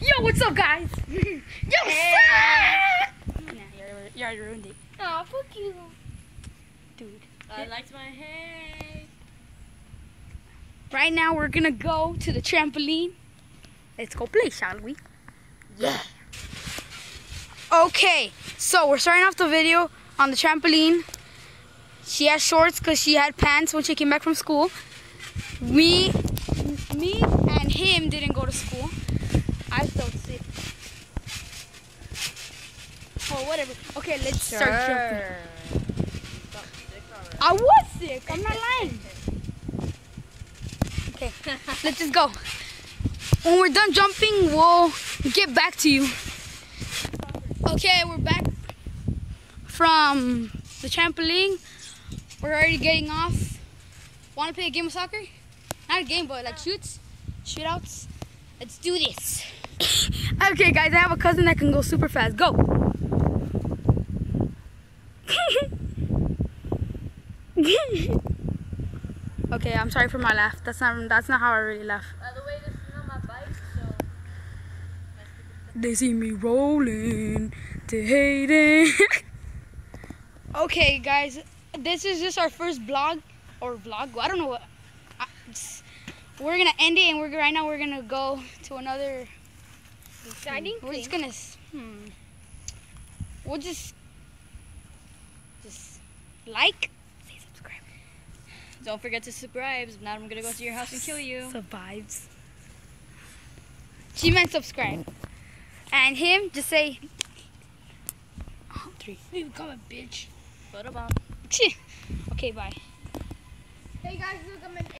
Yo, what's up, guys? Yo, Hey. Nah, you already, ruined it, Oh, fuck you. dude. I liked my hair. Right now, we're gonna go to the trampoline. Let's go play, shall we? Yeah. Okay, so we're starting off the video on the trampoline. She has shorts because she had pants when she came back from school. Me, me and him didn't go to school. I felt sick. Oh, whatever. Okay, let's start jumping. I was sick. I'm not lying. Okay, let's just go. When we're done jumping, we'll get back to you. Okay, we're back from the trampoline. We're already getting off. Want to play a game of soccer? Not a game, but like shoots, shootouts. Let's do this. Okay, guys, I have a cousin that can go super fast. Go. okay, I'm sorry for my laugh. That's not that's not how I really laugh. By the way, this is not my bike, so. They see me rolling to Hayden. okay, guys, this is just our first vlog or vlog. I don't know what. I, we're gonna end it, and we're right now we're gonna go to another. Exciting We're just gonna. Hmm. We'll just. Just like, say subscribe. Don't forget to subscribe. If not, I'm gonna go to your house and kill you. Survives. She meant subscribe. And him, just say. Oh, three. Leave a comment, bitch. Photo bomb. Okay, bye. Hey guys, look, I'm